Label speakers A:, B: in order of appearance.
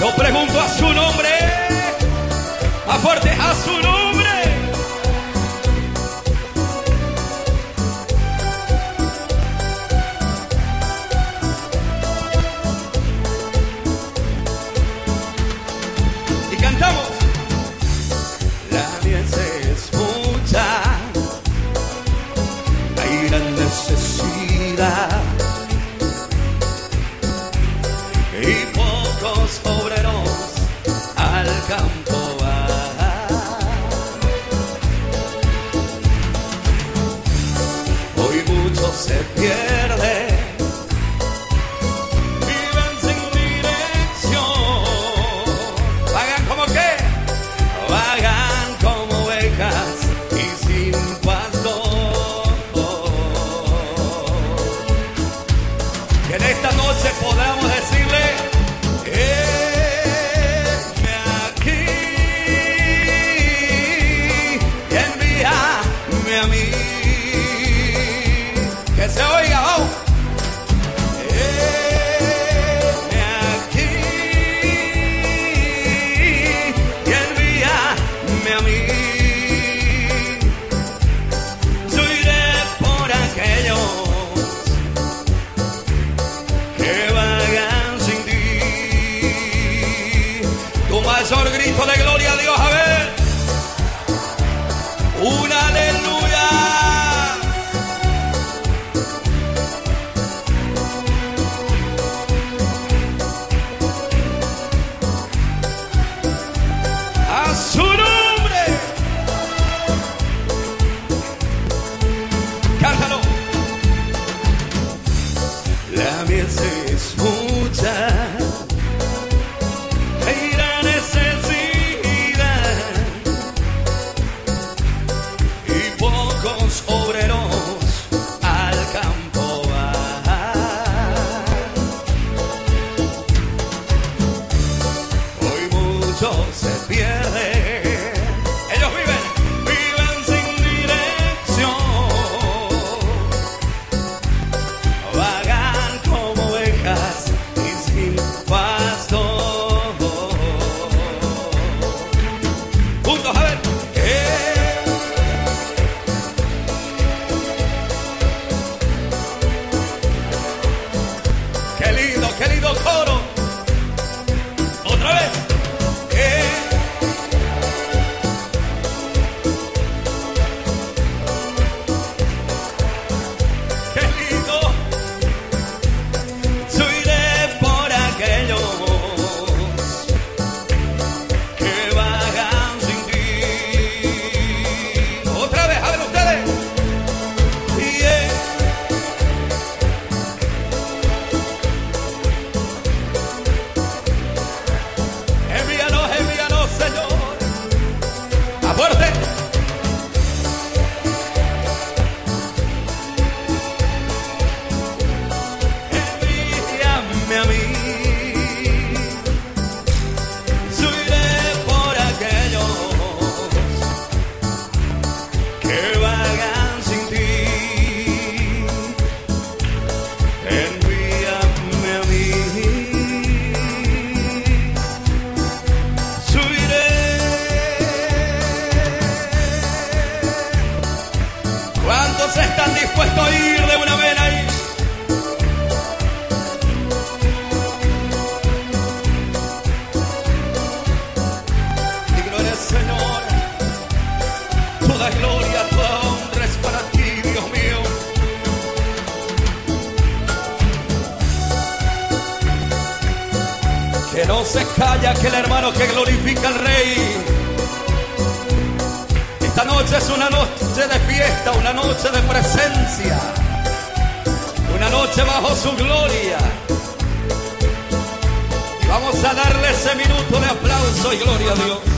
A: Yo pregunto a su nombre, a fuerte a su nombre. Y cantamos. La miel se escucha, hay gran necesidad y pocos campo van. Hoy muchos se pierden. Viven sin dirección. Vagan como qué? Vagan como ovejas y sin pastor. Que en esta noche podamos decirle, Grito de gloria a Dios, a ver. Un aleluya. and No se calla aquel hermano que glorifica al Rey. Esta noche es una noche de fiesta, una noche de presencia, una noche bajo su gloria. Y vamos a darle ese minuto de aplauso y gloria a Dios.